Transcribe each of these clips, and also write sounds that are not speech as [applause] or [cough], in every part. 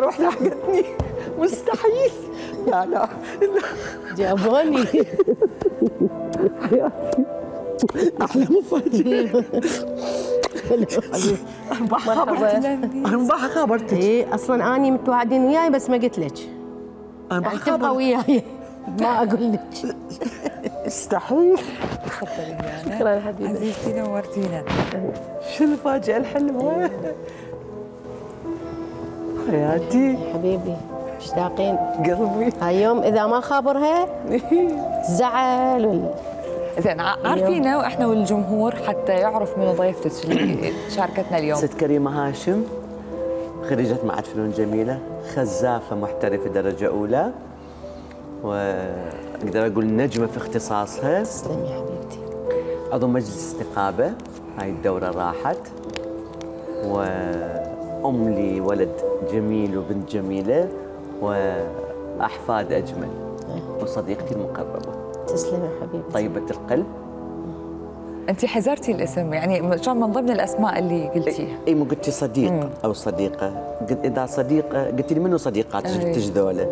أروح لاحقتني مستحيل. لا لا. جابوني. أحلى مفاجأة. أرباح خبرتك. أرباح خبرتك. اي أصلا أني متوعدين وياي بس ما قلت لك. أرباح يعني تبقى وياي. ما أقول لك. مستحيل. شكرا حبيبي. عزيزتي نورتينا. شو المفاجأة الحلوة؟ حياتي. حبيبي مشتاقين قلبي. هاي يوم إذا ما خابرها [laughs] زعل وال- زين عارفينا وإحنا والجمهور حتى يعرف من ضيفتك اللي [coughs] شاركتنا اليوم. ست كريمة هاشم خريجة معهد فنون جميلة خزافة محترفة درجة أولى وأقدر أقول نجمة في اختصاصها. تسلمي حبيبتي. عضو مجلس استقابة هاي الدورة راحت وأم لي ولد جميل وبنت جميلة وأحفاد أجمل وصديقتي المقربة. تسلمي حبيبتي. طيبة القلب. أنت حزرتي الاسم يعني كان من ضمن الأسماء اللي قلتيها. اي مو قلتي صديق أو صديقة. قلت إذا صديقة قلت لي منو صديقاتك أي. ذولا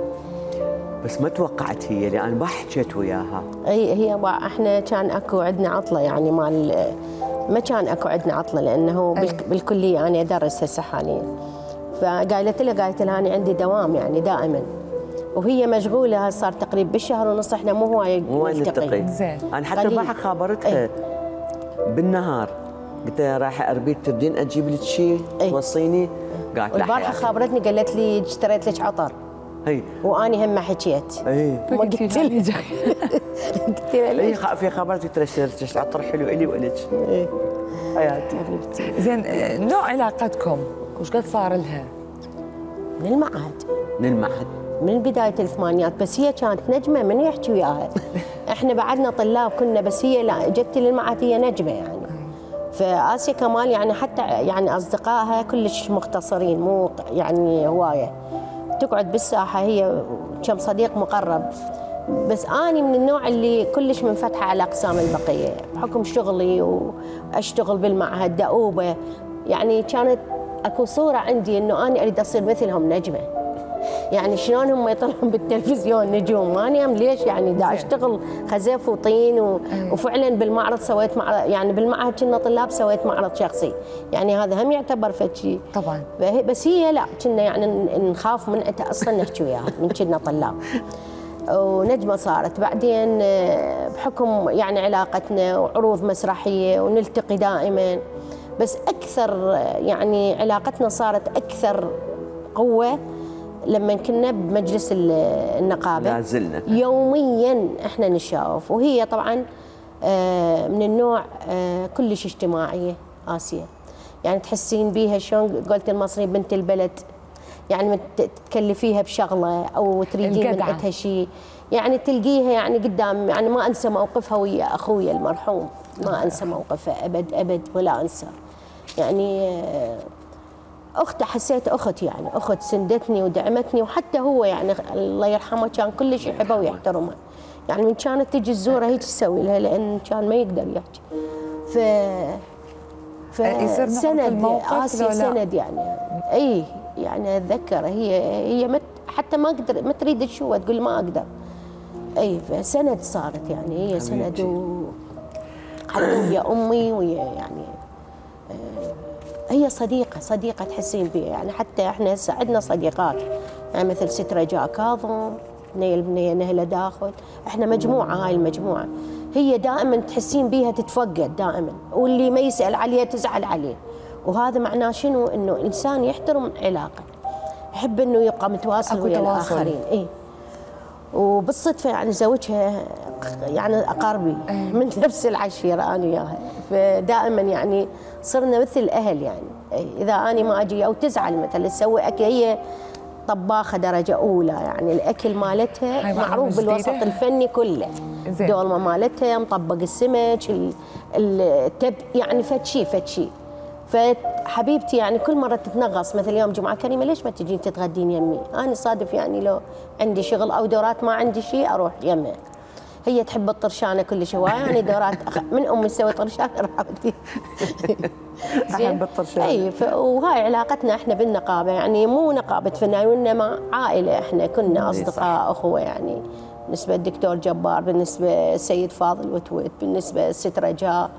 بس ما توقعت هي لأن ما حكيت وياها إي هي با- إحنا كان أكو عندنا عطلة يعني مال ما كان أكو عندنا عطلة لأنه أي. بالك- بالكلية أنا ادرس هسه حاليا فقالت لها قالت لها أنا عندي دوام يعني دائما وهي مشغولة صار تقريبا بالشهر ونص إحنا مو هواي مو نلتقي زين. أنا حتى. البارحه خابرتها بالنهار قلت لها رايحة اربيل تردين أجيب لك شيء. توصيني قالت لا والبارحة حياتي. خابرتني قالت لي اشتريت لك عطر هي وأني هم ما حكيت. إي. ما قلت لها [laughs] قلت لها إي ليش خ- في خبرتي ترى اشتريت لك عطر حلو إلي والك إيه. حياتي زين آه، نوع علاقتكم؟ وش قد صار لها؟ من المعهد. من المعهد. من بداية الثمانينات بس هي كانت نجمة من يحكي وياها [laughs] إحنا بعدنا طلاب كنا بس هي لا جت للمعهد هي نجمة يعني. فآسيا كمال يعني حتى يعني أصدقائها كلش مختصرين مو يعني هواية. تقعد بالساحة هي كم صديق مقرب. بس أنا من النوع اللي كلش منفتحة على أقسام البقية. بحكم شغلي وأشتغل بالمعهد دؤوبة. يعني كانت أكو صورة عندي إنه أنا أريد أصير مثلهم نجمة. يعني شلون هم يطلعون بالتلفزيون نجوم؟ ما نيم ليش يعني دا أشتغل خزف وطين و... وفعلا بالمعرض سويت معرض يعني بالمعهد كنا طلاب سويت معرض شخصي. يعني هذا هم يعتبر فد شيء طبعا. بس هي لا كنا يعني نخاف من أصلا نحكي وياها من كنا طلاب. ونجمة صارت. بعدين آه، بحكم يعني علاقتنا وعروض مسرحية ونلتقي دائما. بس أكثر آه، يعني علاقتنا صارت أكثر قوة لما كنا بمجلس ال- النقابة لا زلنا. يوميا إحنا نشاوف وهي طبعا آه، من النوع آه، كلش اجتماعيه اسيا يعني تحسين بيها شلون قلت المصري بنت البلد. يعني تتكلفيها بشغلة أو تريدين من. عندها شيء يعني تلقيها يعني قدام يعني ما أنسى موقفها ويا أخويا المرحوم. ما أنسى موقفها أبد أبد ولا أنسى. يعني آه، اخته حسيت اخت يعني أخت سندتني ودعمتني وحتى هو يعني الله يرحمه كان كلش يحبها ويحترمها يعني من كانت تجي الزورة هيك تسوي لها لأن كان ما يقدر يحكي ف ف في سند اسيا؟ سند يعني إي يعني أتذكر هي هي مت حتى ما أقدر ما تريد تشوفها تقول ما أقدر إي فسند صارت يعني هي سند. و حتى ويا أمي ويا يعني هي صديقة صديقة تحسين بها يعني حتى إحنا هسه عندنا صديقات. يعني مثل ست رجاء كاظم نيل بنية نهلة داخل. إحنا مجموعة هاي المجموعة. هي دائما تحسين بيها تتفقد دائما. واللي ما يسأل عليها تزعل عليه. وهذا معناه شنو؟ إنه إنسان يحترم علاقة. يحب إنه يبقى متواصل ويا تواصل. الآخرين. اي وبالصدفة يعني زوجها يعني أقاربي. من نفس العشيرة أنا وياها. فدائما يعني صرنا مثل أهل يعني إذا أنا ما أجي أو تزعل مثلا تسوي أكل هي طباخة درجة أولى يعني الأكل مالتها معروف بالوسط. الفني كله زين. دولمة مالتها مطبق السمك ال- التب يعني فد شي فد شي فحبيبتي يعني كل مرة تتنغص مثل يوم جمعة كريمة ليش ما تجين تتغدين يمي؟ أنا صادف يعني لو عندي شغل أو دورات ما عندي شيء أروح يمه هي تحب الطرشانة كل شوية يعني دورات من أمي تسوي طرشانة [laughs] راح اودي احب الطرشانة. أي وهاي علاقتنا إحنا بالنقابه يعني مو نقابة فنانين وإنما عائلة إحنا كنا أصدقاء أخوة يعني. بالنسبة للدكتور جبار بالنسبة للسيد فاضل وتويت بالنسبة لست رجاء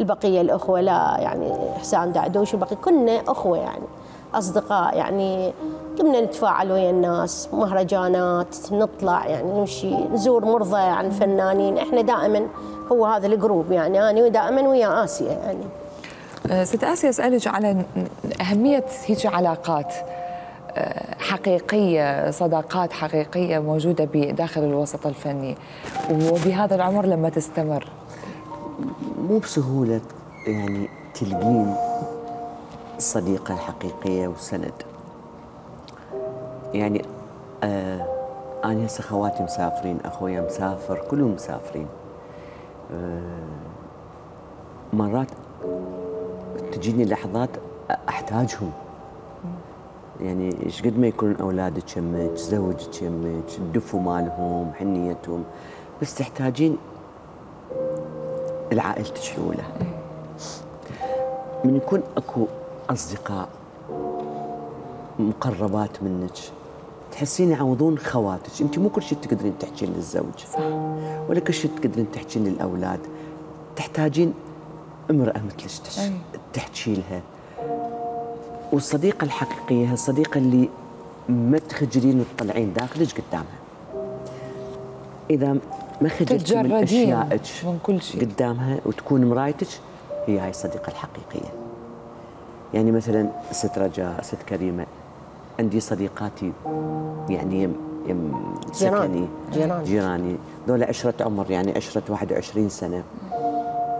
البقية الأخوة لا يعني حسان دعدوش البقيه كنا أخوة يعني. أصدقاء يعني كنا نتفاعل ويا الناس مهرجانات نطلع يعني نمشي نزور مرضى يعني فنانين. إحنا دائما هو هذا الجروب يعني أنا دائما ويا آسيا يعني. أه، ست آسيا أسألك على أهمية هيك علاقات أه، حقيقية صداقات حقيقية موجودة بداخل الوسط الفني وبهذا العمر لما تستمر؟ مو بسهولة يعني تلقين. صديقة حقيقية وسند. يعني آه أنا هسه خواتي مسافرين أخويا مسافر كلهم مسافرين. آه مرات تجيني لحظات أحتاجهم. يعني إيش قد ما يكون اولادك يمك، زوجك يمك، الدفو مالهم، حنيتهم، بس تحتاجين لعائلتك الاولى. من يكون أكو أصدقاء مقربات منك. تحسين يعوضون خواتك، انت مو كل شيء تقدرين تحكين للزوج. صح. ولا كل شيء تقدرين تحكين للأولاد. تحتاجين امرأة مثلك تحكي لها. والصديقة الحقيقية هي الصديقة اللي ما تخجلين وتطلعين داخلك قدامها. إذا ما خجلتي من أشيائك من كل شيء. قدامها وتكون مرايتك هي هاي الصديقة الحقيقية. يعني مثلا ست رجاء ست كريمة عندي صديقاتي يعني يم يم سكني. جيراني جيراني. ذولا عشرة عمر يعني عشرة 21 سنة.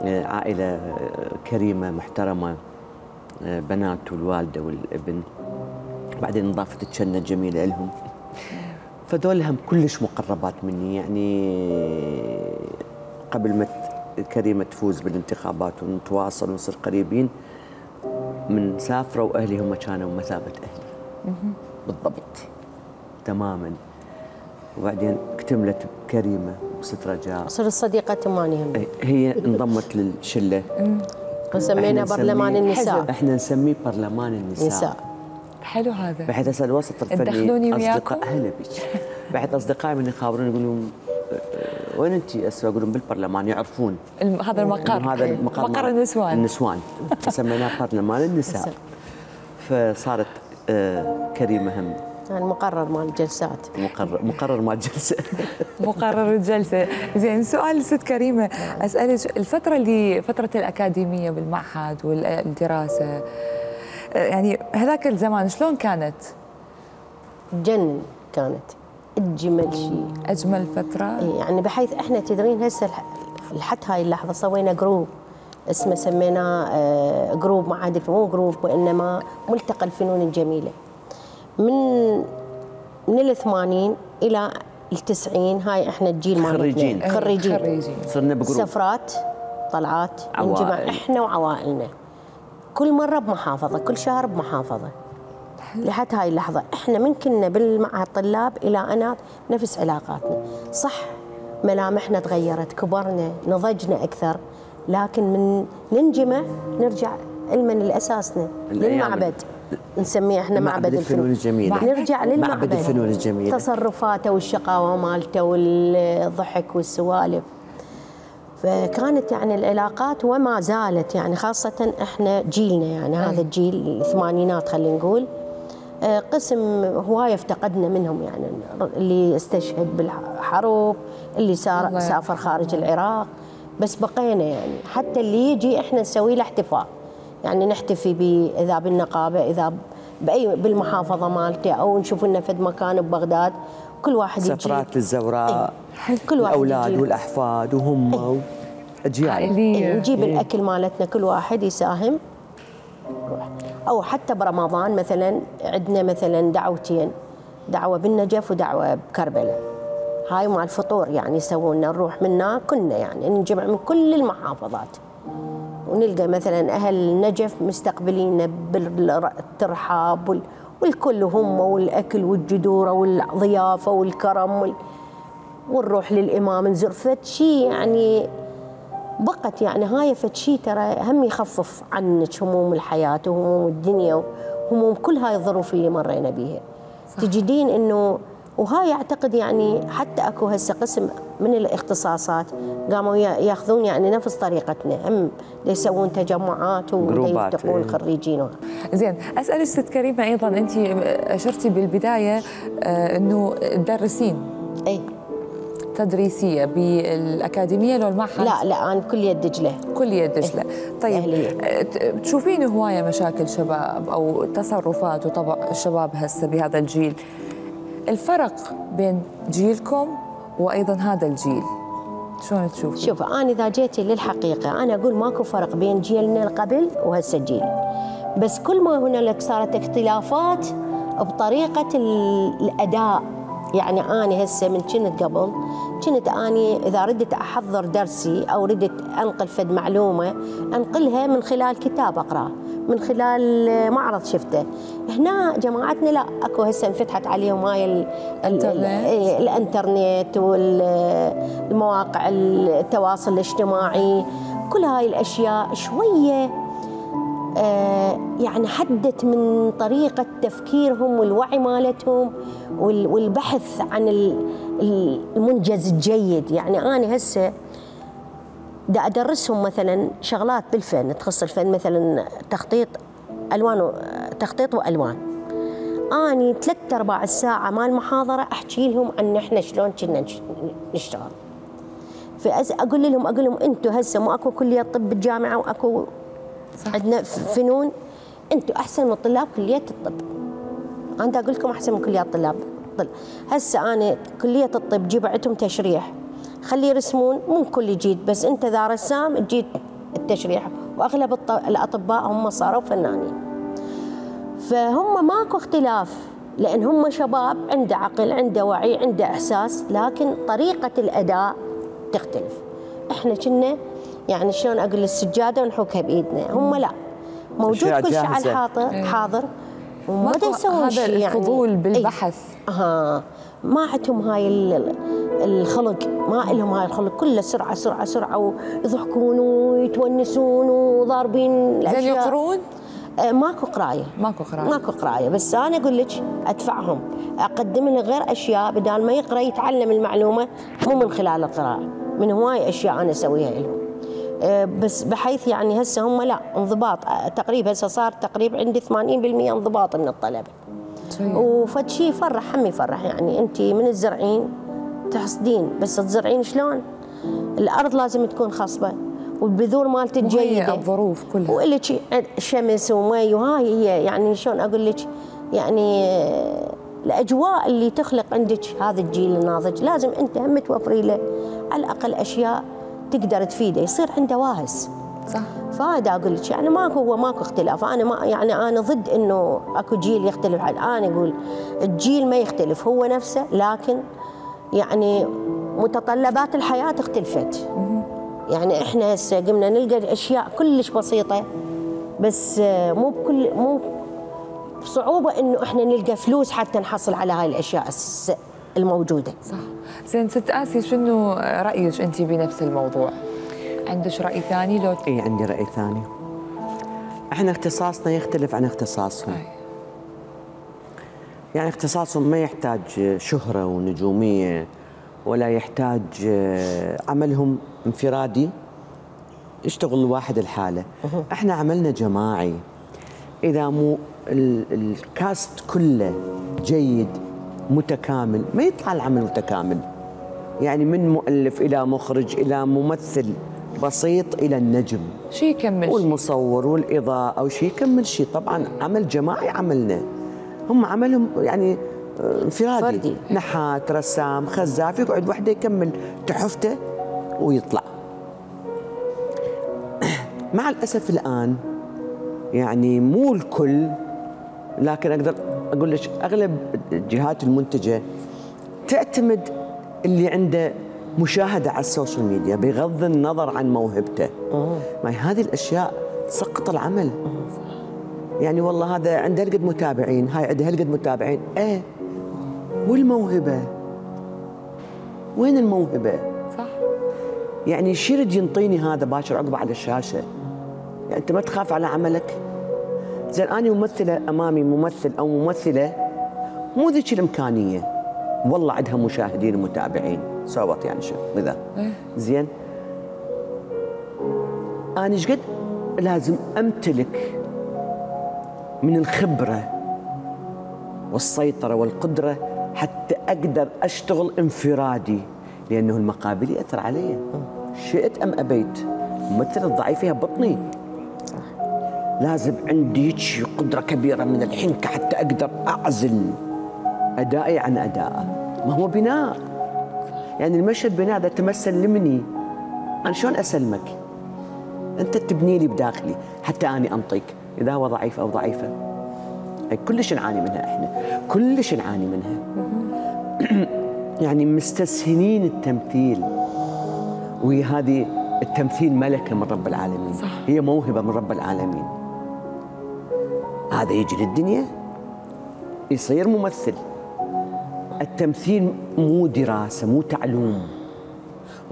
عائلة كريمة محترمة بنات والوالدة والابن. بعدين انضافت الجنة الجميلة لهم. فدول هم كلش مقربات مني. يعني قبل ما كريمة تفوز بالانتخابات ونتواصل ونصير قريبين من سافرة وأهلي هم كانوا مثابة أهلي. بالضبط. تماما. وبعدين اكتملت بكريمة وست رجاء. صرت صديقة تمانية هي انضمت للشلة. وسمينا برلمان النساء. إحنا نسميه برلمان النساء. نساء. حلو هذا. بحيث هسه الوسط الفني أصدقاء أهلا بك بعد أصدقائي من يخابرون يقولون أه، وين انت هسه اقولون بالبرلمان يعرفون؟ هذا المقر. هذا المقر مقر النسوان. النسوان. [laughs] سميناه برلمان النساء. فصارت آه كريمة هم. المقرر مال الجلسات مقرر مقرر مال الجلسه [laughs] مقرر الجلسة. زين سؤال ست كريمة. أسألك الفترة اللي فترة الأكاديمية بالمعهد والدراسة يعني هذاك الزمان شلون كانت؟ جنن كانت. أجمل شيء. أجمل فترة. يعني بحيث إحنا تدرين هسه لحد هاي اللحظة سوينا group اسمه سميناه آه، group معهد مو group وإنما ملتقى الفنون الجميلة. من من ال 80 إلى ال 90 هاي إحنا الجيل مالتنا. خريجين. خريجين. خريجين. صرنا ب group سفرات طلعات عوائل. نجمع إحنا وعوائلنا. كل مرة بمحافظة كل شهر بمحافظة. لحد هاي اللحظة. إحنا من كنا بالمعهد طلاب إلى أنا نفس علاقاتنا. صح ملامحنا تغيرت كبرنا نضجنا أكثر لكن من ننجمة نرجع علما لأساسنا للمعبد. نسميه إحنا معبد, معبد الفنون الجميلة. نرجع للمعبد. معبد الفنون الجميلة. تصرفاته والشقاوة مالته والضحك والسوالف. فكانت يعني العلاقات وما زالت يعني خاصة إحنا جيلنا يعني هذا الجيل الثمانينات خلينا نقول. قسم هواية افتقدنا منهم يعني اللي استشهد بالحروب اللي سار سافر خارج العراق. بس بقينا يعني حتى اللي يجي إحنا نسوي له احتفاء. يعني نحتفي به إذا بالنقابة إذا باي بالمحافظة مالته أو نشوف لنا فد مكان ببغداد. كل واحد يجي. سفرات للزوراء كل واحد الأولاد يجيب. والأحفاد وهم أجيال. عائليه نجيب الأكل مالتنا كل واحد يساهم. أو حتى برمضان مثلا عندنا مثلا دعوتين دعوة بالنجف ودعوة بكربلاء. هاي مع الفطور يعني يسوون نروح منا كنا يعني نجمع من كل المحافظات. ونلقى مثلا أهل النجف مستقبلين بالترحاب وال- والكل هم والأكل والجدورة والضيافة والكرم وال... ونروح للإمام نزور شيء يعني بقت يعني هاي فد شيء ترى هم يخفف عنك هموم الحياة وهموم الدنيا وهموم كل هاي الظروف اللي مرينا بيها. تجدين إنه وهاي أعتقد يعني حتى أكو هسه قسم من الاختصاصات قاموا ياخذون يعني نفس طريقتنا. هم يسوون تجمعات ويلتقون إيه. خريجين. زين اسالك ست كريمه أيضا أنت أشرتي بالبداية آه، إنه تدرسين اي تدريسية بالأكاديمية لو المعهد؟ لا لا أنا كليه دجلة. كليه دجلة. طيب آه، تشوفين هواية مشاكل شباب أو تصرفات وطبع الشباب هسه بهذا الجيل؟ الفرق بين جيلكم وأيضا هذا الجيل شلون تشوف شوف أنا إذا جيتي للحقيقة أنا أقول ماكو فرق بين جيلنا قبل وهسه جيل بس كل ما هنالك صارت اختلافات بطريقة الأداء. يعني أنا هسه من كنت قبل كنت أني إذا ردت أحضر درسي أو ردت أنقل فد معلومة أنقلها من خلال كتاب أقرأه من خلال معرض شفته. هنا جماعتنا لا أكو هسه انفتحت عليهم هاي الإنترنت, إيه، الإنترنت والمواقع التواصل الاجتماعي كل هاي الأشياء شوية يعني حدت من طريقة تفكيرهم والوعي مالتهم والبحث عن المنجز الجيد. يعني أنا هسه دا أدرسهم مثلا شغلات بالفن تخص الفن مثلا تخطيط ألوان تخطيط وألوان. أني ثلاث أرباع الساعة مال المحاضرة أحكي لهم عن إحنا شلون كنا نشتغل. فأقول لهم أقول لهم أنتم هسه مو أكو كلية طب بالجامعة وأكو صح. عندنا فنون أنتم احسن من طلاب كلية الطب. أنا أقول لكم أحسن من كلية الطلاب. هسه أنا كلية الطب جيب عندهم تشريح. خلي يرسمون مو كل يجيد بس انت ذا رسام تجيد التشريح. وأغلب الأطباء هم صاروا فنانين. فهم ماكو اختلاف لأن هم شباب عنده عقل عنده وعي عنده إحساس لكن طريقة الأداء تختلف. إحنا كنا يعني شلون أقول السجاده ونحكها بإيدنا؟ هم لا. موجود كل شيء على الحاضر إيه. حاضر. وما يسوون شيء يعني. الفضول بالبحث. اي ها ما عندهم هاي الخلق. ما لهم هاي الخلق. كله سرعة سرعة سرعة ويضحكون ويتونسون وضاربين الأشياء. زين يقرون؟ إيه، ماكو قراية. ماكو قراية. ماكو قراية. بس أنا أقول لك أدفعهم. أقدم له غير أشياء بدال ما يقرأ يتعلم المعلومة مو من خلال القراءة. من هواي أشياء أنا أسويها لهم. بس بحيث يعني هسه هم لا انضباط. آه، تقريبا هسه صار تقريبا عندي 80% انضباط من الطلبة. وفد شيء يفرح هم يفرح يعني انت من الزرعين تحصدين بس تزرعين شلون؟ الأرض لازم تكون خصبة والبذور مالت جيدة. الظروف كلها. والك شمس ومي وهاي هي يعني شلون أقول لك؟ يعني آه، الأجواء اللي تخلق عندك هذا الجيل الناضج لازم أنت هم توفري له على الأقل أشياء تقدر تفيده يصير عنده واهس. صح. فهذا أقول لك يعني ماكو هو ماكو اختلاف. أنا ما يعني أنا ضد إنه أكو جيل يختلف عن أنا أقول الجيل ما يختلف هو نفسه لكن يعني متطلبات الحياة اختلفت. يعني إحنا هسه قمنا نلقى أشياء كلش بسيطة بس مو بكل مو بصعوبة إنه إحنا نلقى فلوس حتى نحصل على هاي الأشياء الموجودة. صح. زين ست اسيا شنو رأيك أنت بنفس الموضوع؟ عندك رأي ثاني؟ لو إي عندي رأي ثاني. إحنا اختصاصنا يختلف عن اختصاصهم. أي. يعني اختصاصهم ما يحتاج شهرة ونجومية ولا يحتاج عملهم انفرادي. يشتغل الواحد الحاله إحنا عملنا جماعي. إذا مو الكاست كله جيد متكامل ما يطلع العمل متكامل. يعني من مؤلف إلى مخرج إلى ممثل بسيط إلى النجم. شيء يكمل والمصور والإضاءة أو شيء يكمل شيء طبعا عمل جماعي عملنا. هم عملهم يعني آه، انفرادي. فردي. نحات رسام خزاف يقعد وحده يكمل تحفته ويطلع. [clears throat] مع الأسف الآن يعني مو الكل لكن أقدر أقول لك أغلب الجهات المنتجة تعتمد اللي عنده مشاهدة على السوشيال ميديا بغض النظر عن موهبته. ما هذه الأشياء تسقط العمل. يعني والله هذا عنده هالقد متابعين؟ هاي عنده هالقد متابعين؟ إيه. والموهبه وين الموهبة؟ صح. يعني شو يريد ينطيني هذا باكر عقبه على الشاشة. يعني أنت ما تخاف على عملك. زين أنا ممثلة أمامي ممثل أو ممثلة مو ذيك الإمكانية. والله عندها مشاهدين ومتابعين. صوت يعني شو؟ كذا إيه. زين. أنا إيش قد؟ لازم أمتلك من الخبرة والسيطرة والقدرة حتى أقدر أشتغل انفرادي لأنه المقابل يأثر علي. شئت أم أبيت؟ ممثل الضعيف فيها بطني. لازم عندي قدرة كبيرة من الحين حتى أقدر أعزل. أدائي عن ادائه ما هو بناء. يعني المشهد بناء اذا تمسلمني أنا شلون أسلمك؟ أنت تبني لي بداخلي حتى أني أنطيك. إذا هو ضعيف أو ضعيفة. هي كلش نعاني منها إحنا. كلش نعاني منها. [clears throat] يعني مستسهلين التمثيل. وهي هذه التمثيل ملكة من رب العالمين. صح. هي موهبة من رب العالمين. هذا يجي للدنيا؟ يصير ممثل. التمثيل مو دراسة مو تعلوم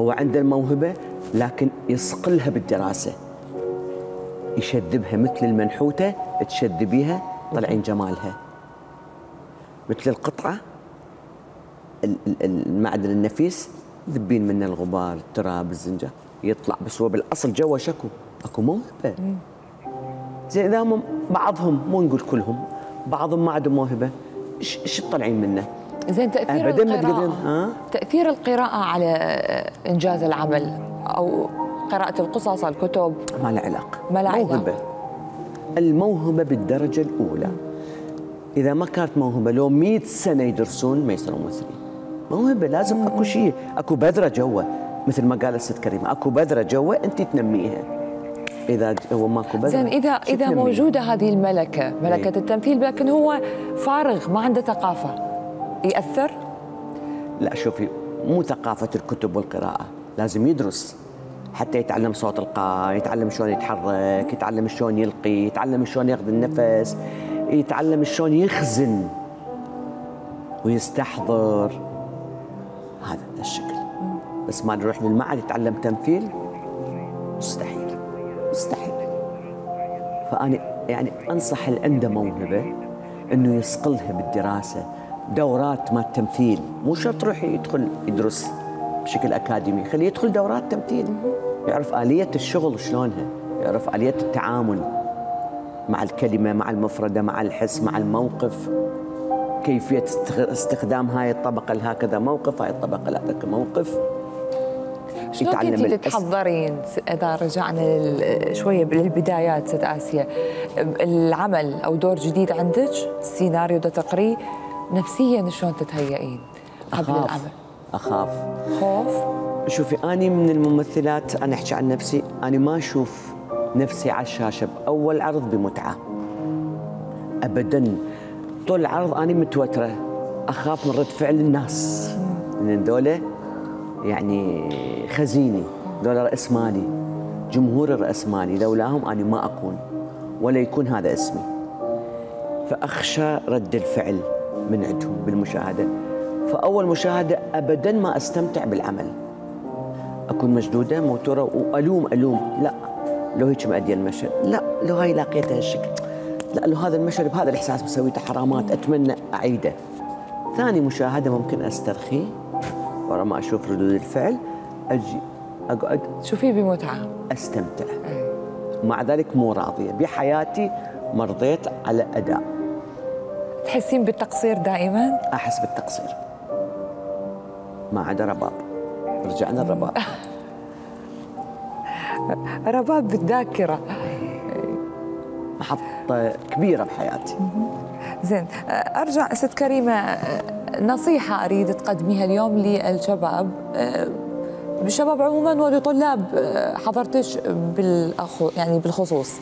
هو عنده الموهبة لكن يصقلها بالدراسة. يشذبها مثل المنحوتة تشذبيها طلعين جمالها. مثل القطعة ال- ال- المعدن النفيس ذبين منه الغبار التراب الزنجر. يطلع بس هو بالاصل جوا شكو. أكو موهبة. زين إذا هم بعضهم مو نقول كلهم بعضهم ما عندهم موهبة إيش طالعين منه؟ زين تأثير القراءة. ها؟ تأثير القراءة على آه، إنجاز العمل أو قراءة القصص الكتب. ما له علاقة. ما له علاقة. موهبة. الموهبة بالدرجة الأولى. إذا ما كانت موهبة لو 100 سنة يدرسون ما يصيرون ممثلين موهبة لازم أكو شيء. أكو بذرة جوا. مثل ما قال الست كريمه أكو بذرة جوا أنت تنميها. إذا هو ماكو بذرة زين إذا إذا؟ موجودة هذه الملكة ملكة إيه. التمثيل لكن هو فارغ ما عنده ثقافة. يأثر؟ لا شوفي مو ثقافة الكتب والقراءة. لازم يدرس حتى يتعلم صوت القاء يتعلم شلون يتحرك يتعلم شلون يلقي يتعلم شلون ياخذ النفس يتعلم شلون يخزن ويستحضر. هذا الشكل. بس ما نروح للمعهد يتعلم تمثيل؟ مستحيل. مستحيل. فأنا يعني أنصح اللي عنده موهبة إنه يصقلها بالدراسة. دورات ما التمثيل مو شرط يروح يدخل يدرس بشكل أكاديمي خليه يدخل دورات تمثيل. يعرف آلية الشغل شلونها يعرف آلية التعامل مع الكلمة مع المفردة مع الحس مع الموقف. كيفية استخ- استخدام هاي الطبقة لهكذا موقف هاي الطبقة لهذاك موقف. شلون كنتي تتحضرين إذا رجعنا شوية للبدايات ست اسيا العمل أو دور جديد عندك؟ سيناريو تقريه؟ نفسيا شلون تتهيئين قبل العمل أخاف. خوف؟ شوفي أنا من الممثلات أنا أحكي عن نفسي أنا ما أشوف نفسي على الشاشة بأول عرض بمتعة. أبدا. طول العرض أنا متوترة. أخاف من رد فعل الناس. لأن دولة يعني خزيني. دولة رأس مالي. جمهور الرأس مالي. لولاهم أنا ما أكون. ولا يكون هذا اسمي. فأخشى رد الفعل. من عندهم بالمشاهدة. فأول مشاهدة أبدا ما أستمتع بالعمل. أكون مشدودة موتورة وألوم ألوم. لا لو هيك مأدية المشهد. لا لو هاي لاقيتها هالشكل. لا لو هذا المشهد بهذا الإحساس مسويته حرامات أتمنى أعيده. ثاني مشاهدة ممكن أسترخي ورا ما أشوف ردود الفعل. أجي أقعد. شوفيه بمتعه أستمتع. ومع ذلك مو راضية. بحياتي مرضيت على أداء. تحسين بالتقصير دائما؟ أحس بالتقصير. ما عدا رباب. رجعنا الرباب. [laughs] رباب بالذاكرة. محطة كبيرة بحياتي. زين أرجع ست كريمة. نصيحة أريد تقدميها اليوم للشباب. بالشباب عموما ولطلاب حضرتك بالأخو يعني بالخصوص.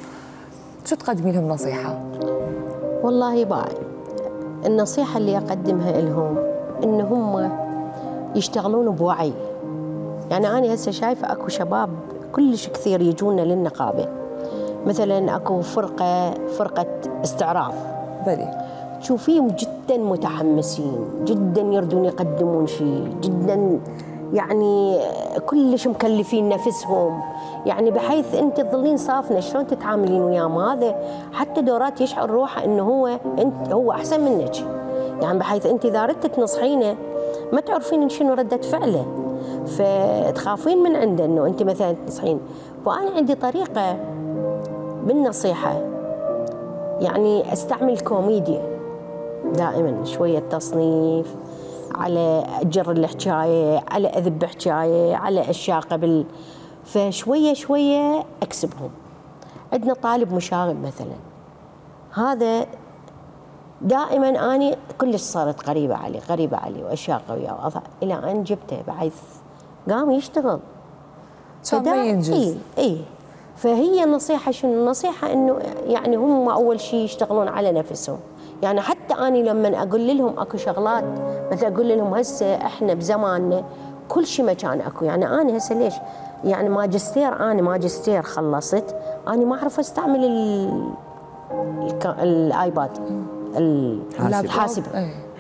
شو تقدمي لهم نصيحة؟ والله باي. النصيحة اللي أقدمها لهم إن هم يشتغلون بوعي. يعني أنا هسه شايفة أكو شباب كلش كثير يجونا للنقابة. مثلا أكو فرقة فرقة استعراف بلي. تشوفيهم جدا متحمسين جدا يردون يقدمون شيء جدا يعني كلش مكلفين نفسهم. يعني بحيث انت تظلين صافنة شلون تتعاملين وياهم هذا حتى دورات يشعر روحه إنه هو انت هو أحسن منك. يعني بحيث انت إذا ردت تنصحينه ما تعرفين شنو ردة فعله. فتخافين من عنده إنه انت مثلا تنصحين. وأنا عندي طريقة بالنصيحة. يعني أستعمل كوميديا. دائما شوية تصنيف. على جر الحكاية على أذب حكايه على أشياء قبل. فشوية شوية أكسبهم. عندنا طالب مشاغب مثلا. هذا دائما أني كلش صارت قريبه علي قريبه علي وأشياء قوية إلى أن جبته بحيث قام يشتغل. فدا ينجز. إي إي. فهي النصيحه شنو؟ النصيحه إنه يعني هم أول شيء يشتغلون على نفسهم. يعني حتى أني لما أقول لهم أكو شغلات مثلا أقول لهم هسه إحنا بزماننا كل شيء مكان أكو. يعني أنا هسه ليش؟ يعني ماجستير أنا ماجستير خلصت أنا ما أعرف أستعمل ال... الآيباد الحاسب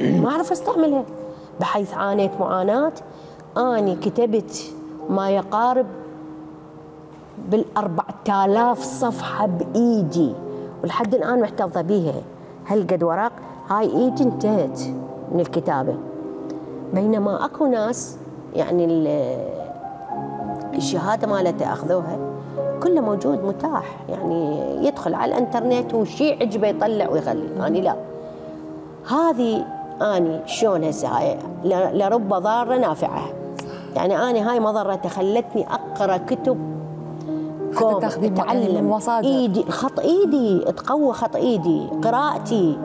ما أعرف أستعملها. بحيث عانيت معاناة اني كتبت ما يقارب بالأربع آلاف صفحة بإيدي ولحد الآن محتفظة بيها. هالقد ورق؟ هاي إيدي انتهت. من الكتابة. بينما أكو ناس يعني الشهادة مالته أخذوها كله موجود متاح يعني يدخل على الإنترنت وشي عجبه يطلع ويخلي أنا يعني لا. هذه أني شلون هسه هاي؟ لرب ضارة نافعة. يعني أنا هاي مضرة خلتني أقرأ كتب تاخذي أتعلم. مصادر إيدي خط إيدي تقوى خط إيدي قراءتي.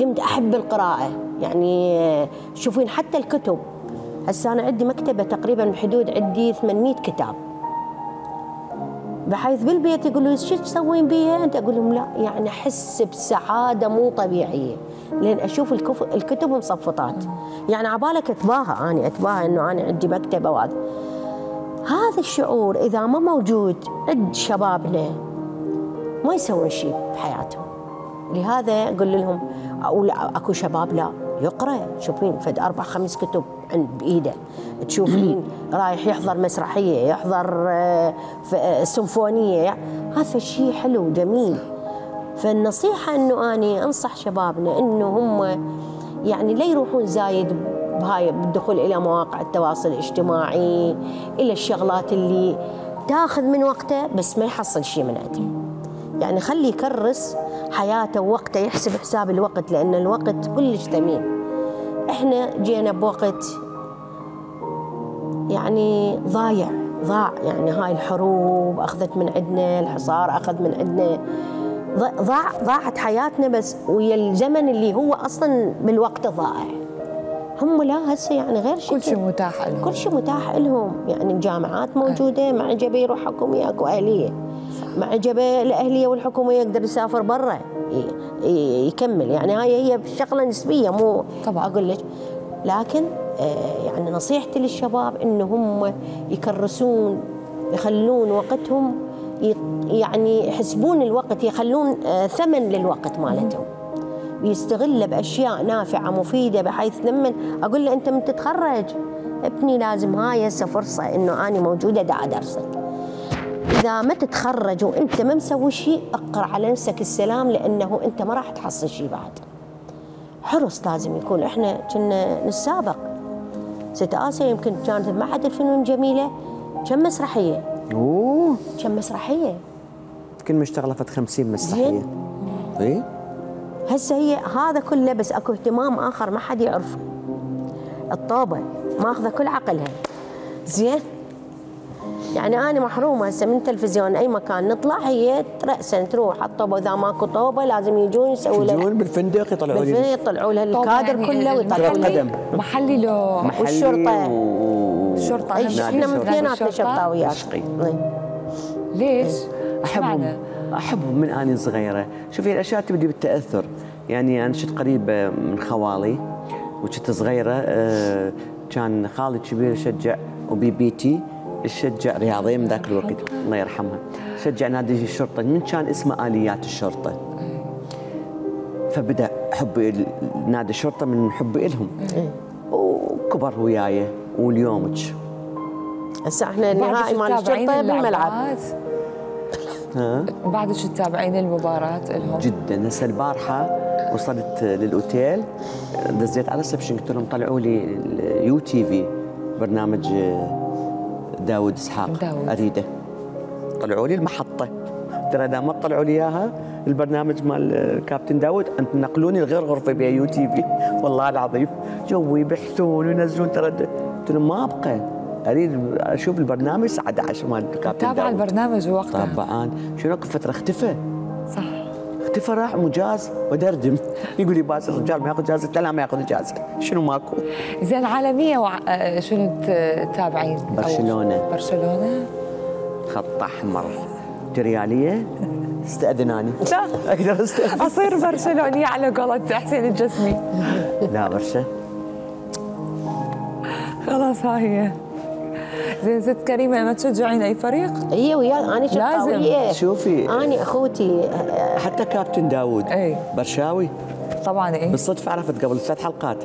قمت أحب القراءة. يعني شوفين حتى الكتب. هسه أنا عندي مكتبة تقريبا بحدود عندي 800 كتاب. بحيث بالبيت يقولوا شو تسوين بيها أنت؟ أقول لهم لا يعني أحس بسعادة مو طبيعية. لين أشوف الكتب مصفطات. يعني عبالك أتباهى أنا أتباهى إنه أنا عندي مكتبة وهذا. هذا الشعور إذا ما موجود عند شبابنا ما يسوون شيء بحياتهم. لهذا أقول لهم أو لا أكو شباب لا يقرأ شوفين فد أربع خمس كتب عند بإيده. تشوفين [clears throat] رايح يحضر مسرحية يحضر آه، سيمفونية. هذا شيء حلو جميل فالنصيحة أنه أني أنصح شبابنا أنه هم يعني لا يروحون زايد بهاي بالدخول إلى مواقع التواصل الاجتماعي إلى الشغلات اللي تاخذ من وقته بس ما يحصل شيء من عندها يعني خلي يكرس حياته ووقته يحسب حساب الوقت لأن الوقت كلش ثمين. إحنا جينا بوقت يعني ضايع ضاع. يعني هاي الحروب أخذت من عندنا الحصار أخذ من عندنا. ضاع ضاعت حياتنا بس ويا الزمن اللي هو أصلا بالوقت ضائع هم لا هسه يعني غير شيء كل شيء متاح لهم. كل شيء متاح لهم. يعني الجامعات موجودة ما عجبه يروح حكوميه أكو اهليه ما عجبه الأهلية والحكوميه يقدر يسافر برا يكمل. يعني هاي هي شغلة نسبية مو طبعا أقول لك. لكن آه، يعني نصيحتي للشباب إنه هم يكرسون يخلون وقتهم يعني يحسبون الوقت يخلون آه، ثمن للوقت مالتهم. ويستغله بأشياء نافعة مفيدة بحيث لما أقول له أنت من تتخرج؟ ابني لازم هاي هسه فرصة إنه أنا موجودة دا ادرسك إذا ما تتخرج وأنت ما مسوي شيء أقرأ على نفسك السلام لأنه أنت ما راح تحصل شيء بعد. حرص لازم يكون. إحنا كنا نتسابق. ست آسيا يمكن كانت بمعهد الفنون الجميلة. كم مسرحية؟ أوه. كم مسرحية؟ كل مشتغلة فت 50 مسرحية. إي. هسه هي هذا كله بس أكو اهتمام آخر ما حد يعرفه. الطوبة ماخذة كل عقلها. زين. يعني أنا محرومة هسه من تلفزيون أي مكان. نطلع هي راسا تروح الطوبة. إذا ماكو طوبة لازم يجون يسووا لها يجون بالفندق يطلعوا بالفندق يطلعوا لها الكادر يعني كله ويطلعوا قدم محلي لو محلي والشرطة. و... الشرطه إحنا من اثنيناتنا شرطاويات ليش؟ أحبهم. أحبهم من اني صغيرة. شوفي الأشياء تبدي بالتأثر. يعني أنا كنت قريبه من خوالي وكنت صغيرة آه، كان خالي الكبير يشجع وبيبيتي يشجع رياضيه من ذاك الوقت. الله يرحمها. شجع نادي الشرطة. من كان اسمه آليات الشرطة؟ فبدأ حبي نادي الشرطة من حبي لهم وكبر وياي. واليوم هسه إحنا النهائي مال الشرطة بالملعب ها؟ بعد شو تتابعين المباراة لهم؟ جدا. هسه البارحة وصلت للأوتيل دزيت على ال reception قلت لهم طلعوا لي UTV برنامج داود إسحاق. داود. أريده. طلعوا لي المحطة. ترى إذا ما طلعوا لي إياها البرنامج مال كابتن داود أنت نقلوني لغير غرفة بها UTV. والله العظيم. جو يبحثون وينزلون. ترى قلت لهم ما أبقى. أريد أشوف البرنامج. الساعة 11 مال كابتن تابع داود. البرنامج وقتها. طبعا شنو فتره اختفى اختفى راح مجاز ودردم يقول لي باس الرجال ما ياخذ اجازه لا ما ياخذ اجازه شنو ماكو؟ زين عالمية وع... آه، شنو تتابعين؟ برشلونة. برشلونة؟ خط أحمر. ترياليه استأذناني. لا. أقدر أستأذن. أصير برشلونية على قولة حسين الجسمي. لا برشا. خلاص هاي. هي زين ست كريمة ما تشجعين أي فريق؟ هي وياك أنا شرطاويه شوفي. أنا أخوتي حتى كابتن داوود. اي برشاوي. طبعا إيه. بالصدفة عرفت قبل ثلاث حلقات.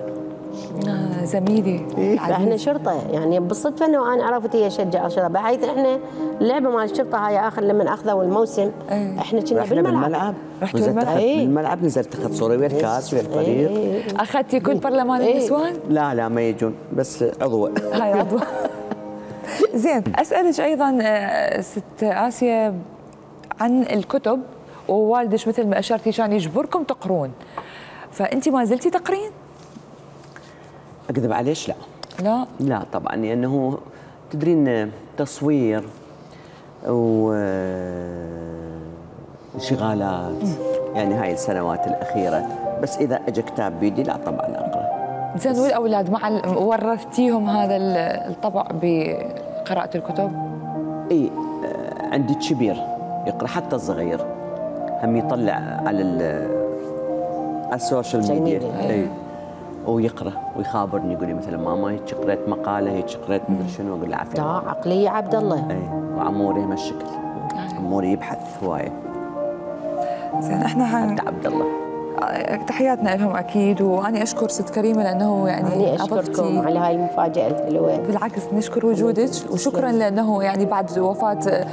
آه زميلي. إيه. إحنا شرطة يعني بالصدفة إنه أنا عرفت هي اشجع الشرطه بحيث إحنا اللعبه مال الشرطة هاي آخر لما أخذوا الموسم. إيه. إحنا كنا رحنا بالملعب. بالملعب. نزلت بالملعب؟ إيه. بالملعب نزلت أخذت صورة ويا الكاس ويا الفريق. إيه. اخذتي كل برلمان إيه. النسوان؟ لا لا ما يجون بس عضو. هاي عضو. [laughs] [laughs] زين أسألك أيضا آه، ست آسيا عن الكتب ووالدش مثل ما اشرتي كان يجبركم تقرون. فانت ما زلتي تقرين؟ أكذب عليش لا. لا؟ لا طبعا لأنه تدرين تصوير و انشغالات يعني هاي السنوات الأخيرة. بس إذا أجى كتاب بيدي لا طبعا أقرأ. زين والأولاد مع ورثتيهم هذا ال- الطبع بقراءه الكتب؟ إي آه، عندي الكبير يقرأ حتى الصغير. هم يطلع على ال- على ال social ال social media. إي. ويقرأ ويخابرني يقول لي مثلا ماما هيك قريت مقالة هيك قريت مدري شنو أقول له عافيه عقلية عبد الله. إي. وعموري هم الشكل. عموري يبحث هواية. زين إحنا حن... حتى عبد الله. تحياتنا لهم أكيد وأني أشكر ست كريمة لأنه يعني أني أشكركم على هاي المفاجأة الحلوة. بالعكس نشكر وجودك وشكرا لأنه يعني بعد وفاة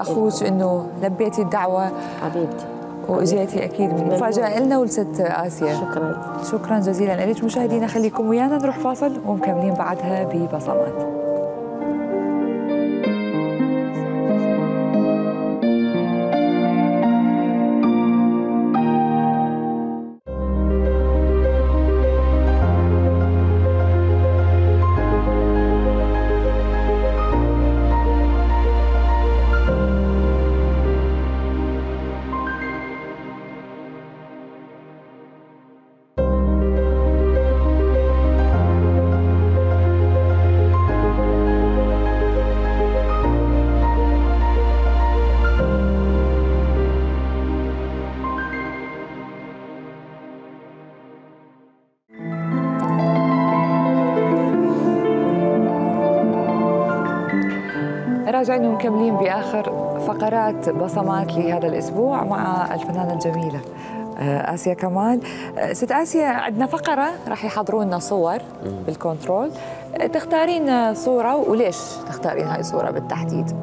أخوك إنه لبيتي الدعوة حبيبتي. وإجيتي أكيد مفاجأة لنا ولست آسيا. شكرا. شكرا جزيلا لك مشاهدينا. خليكم ويانا نروح فاصل ومكملين بعدها ببصمات. راجعين ومكملين بآخر فقرات بصمات لهذا الأسبوع مع الفنانة الجميلة آه، آسيا كمال آه، ست آسيا عندنا فقرة راح يحضروا لنا صور بالكنترول. آه، تختارين صورة وليش تختارين هاي الصورة بالتحديد؟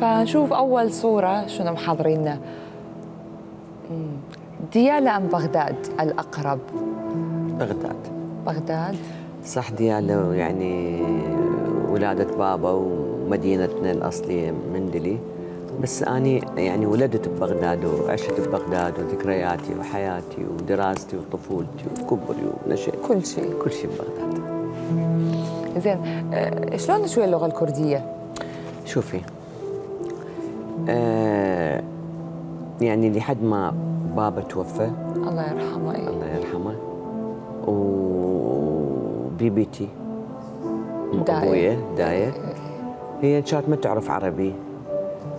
فنشوف أول صورة شنو محضرين. ديالا أم بغداد الأقرب؟ بغداد. بغداد. صح ديالو يعني ولادة بابا ومدينتنا الأصلية مندلي. بس أني يعني ولدت ببغداد وعشت ببغداد وذكرياتي وحياتي ودراستي وطفولتي وكبري ونشأتي كل شيء. كل شيء ببغداد. زين آه، شلون شوي اللغة الكردية؟ شوفي آه يعني لحد ما بابا توفى. الله يرحمه إيه. الله يرحمه. وبيبيتي أم داية. أبويا دايه هي كانت ما تعرف عربي.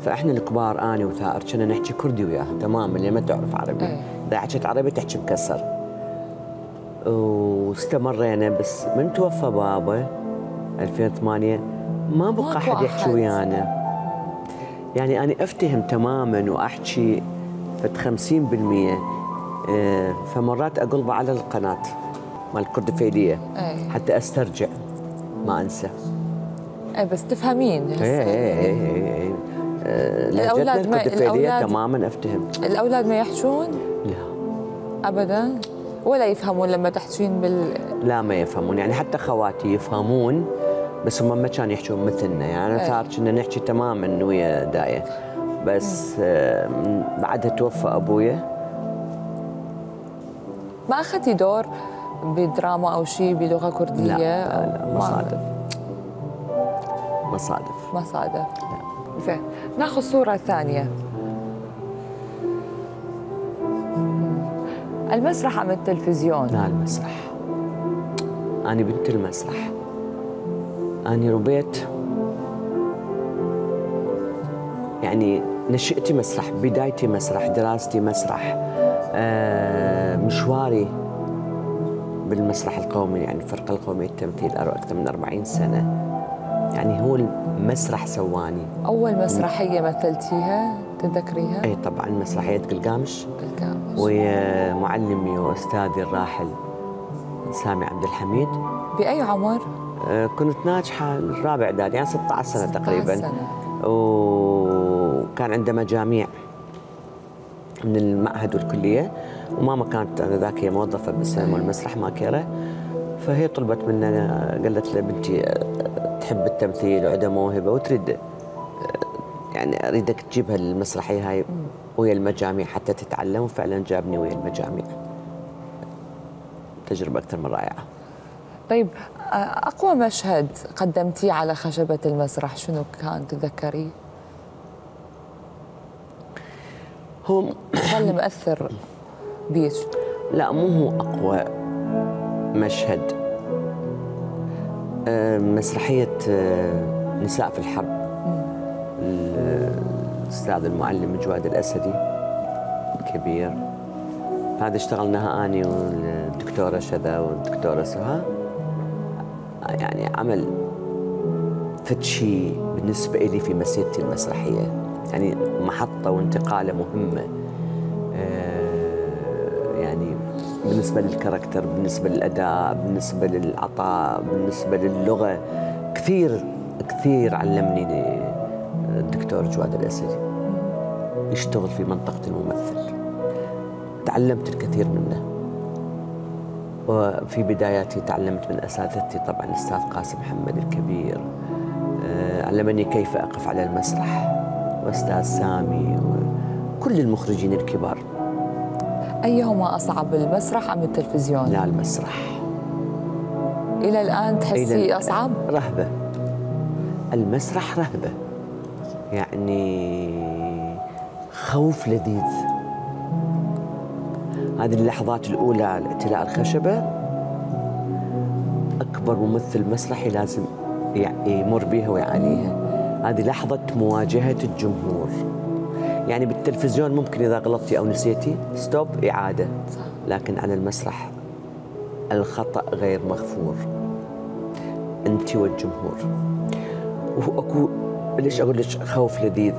فإحنا الكبار أنا وثائر كنا نحكي كردي وياها تماما اللي ما تعرف عربي. أي. إذا حكيت عربي تحكي مكسر واستمرينا بس من توفى بابا 2008 ما بقى أحد يحكي. ويانا. يعني أنا أفتهم تماما وأحكي فد 50% آه، فمرات أقلب على القناة مال الكردفيلية. حتى أسترجع ما أنسى. بس تفهمين. إيه إيه إيه إيه آه، الأولاد لهجتنا ما- الكردفيلية الأولاد- تماما أفتهم. الأولاد ما يحجون لا. ابدا؟ ولا يفهمون لما تحجين بال لا ما يفهمون. يعني حتى خواتي يفهمون بس هم ما كانوا يحجون مثلنا. يعني أي. صار كنا نحكي تماما ويا داية. بس آه، بعدها توفى أبويا. ما أخذتي دور بدراما أو شيء بلغة كردية؟ لا لا, لا ما- مصادف. مصادف. صادف زين. ناخذ صورة ثانية. المسرح أم التلفزيون؟ لا المسرح. أنا بنت المسرح. أنا ربيت. يعني نشأتي مسرح بدايتي مسرح دراستي مسرح آه مشواري بالمسرح القومي يعني الفرقة القومية للتمثيل أرو- أكثر من 40 سنة. يعني هو المسرح سواني. أول مسرحية مثلتيها تتذكريها أي طبعا مسرحية قلقامش. بالكامل ويا معلمي وأستاذي الراحل سامي عبد الحميد. بأي عمر؟ آه، كنت ناجحة الرابع إعدادي يعني 16 سنة 16 تقريبا. سنة. وكان عنده مجاميع من المعهد والكلية. وماما كانت آنذاك هي موظفة بالسينما والمسرح ماكرة فهي طلبت منا قالت له بنتي آه، تحب التمثيل وعندها موهبة وتريد يعني أريدك تجيبها المسرحية هاي ويا المجاميع حتى تتعلم وفعلا جابني ويا المجاميع. تجربة أكثر من رائعة. طيب أقوى مشهد قدمتيه على خشبة المسرح شنو كان تتذكريه هو ظل مأثر بيك لا مو هو أقوى مشهد مسرحية آه، نساء في الحرب. الأستاذ المعلم جواد الأسدي كبير. هذا اشتغلناها أني والدكتورة شذا والدكتورة سهى. يعني عمل فتشي بالنسبة لي في مسيرتي المسرحية. يعني محطة وانتقالة مهمة. بالنسبة للكاركتر بالنسبة للأداء بالنسبة للعطاء بالنسبة للغة كثير كثير علمني الدكتور جواد الأسدي. يشتغل في منطقة الممثل. تعلمت الكثير منه. وفي بداياتي تعلمت من أساتذتي طبعا الأستاذ قاسم محمد الكبير. آه، علمني كيف أقف على المسرح. وأستاذ سامي وكل المخرجين الكبار. أيهما أصعب المسرح أم التلفزيون؟ لا المسرح. إلى الآن تحسي إلى- أصعب؟ رهبة. المسرح رهبة. يعني خوف لذيذ. هذه اللحظات الأولى على اعتلاء الخشبة. أكبر ممثل مسرحي لازم يع- يمر بها ويعانيها. هذه لحظة مواجهة الجمهور. يعني بالتلفزيون ممكن إذا غلطتي أو نسيتي. ستوب إعادة. لكن على المسرح الخطأ غير مغفور. أنت والجمهور. وأكو ليش أقول لك خوف لذيذ؟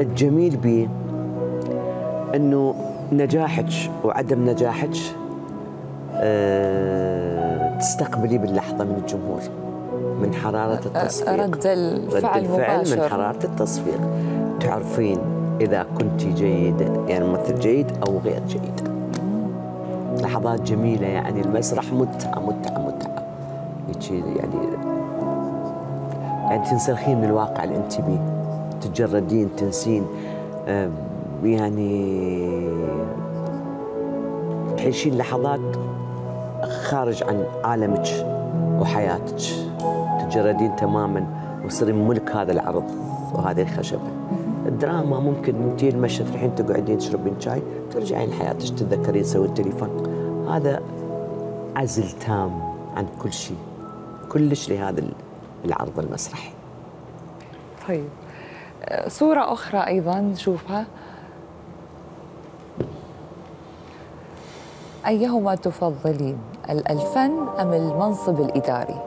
الجميل بيه إنه نجاحك وعدم نجاحك أه تستقبلي باللحظة من الجمهور من حرارة التصفيق. رد الفعل رد الفعل مباشر. من حرارة التصفيق. تعرفين إذا كنت جيده يعني ممثل جيد أو غير جيد. لحظات جميلة يعني المسرح متعة متعة متعة. يعني يعني تنسلخين من الواقع اللي أنت بيه تتجردين تنسين يعني تعيشين لحظات خارج عن عالمك وحياتك. تتجردين تماما وتصيرين ملك هذا العرض وهذه الخشبة. الدراما ممكن انت المشهد الحين تقعدين تشربين شاي ترجعين حياتك تتذكرين تسوي التليفون. هذا عزل تام عن كل شيء كلش لهذا العرض المسرحي. طيب. صورة أخرى أيضا نشوفها. أيهما تفضلين ال- الفن أم المنصب الإداري؟